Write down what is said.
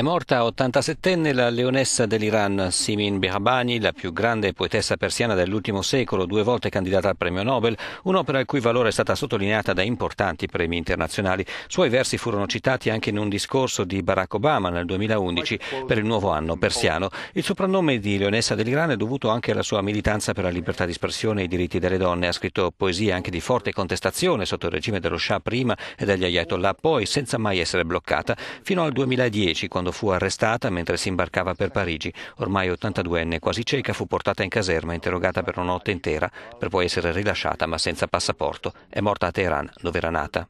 È morta a 87enne la leonessa dell'Iran Simin Behabani, la più grande poetessa persiana dell'ultimo secolo, due volte candidata al premio Nobel, un'opera il cui valore è stata sottolineata da importanti premi internazionali. Suoi versi furono citati anche in un discorso di Barack Obama nel 2011 per il nuovo anno persiano. Il soprannome di leonessa dell'Iran è dovuto anche alla sua militanza per la libertà di espressione e i diritti delle donne. Ha scritto poesie anche di forte contestazione sotto il regime dello Shah prima e degli Ayatollah poi, senza mai essere bloccata, fino al 2010 quando fu arrestata mentre si imbarcava per Parigi. Ormai 82enne, quasi cieca, fu portata in caserma, interrogata per una notte intera, per poi essere rilasciata ma senza passaporto. È morta a Teheran, dove era nata.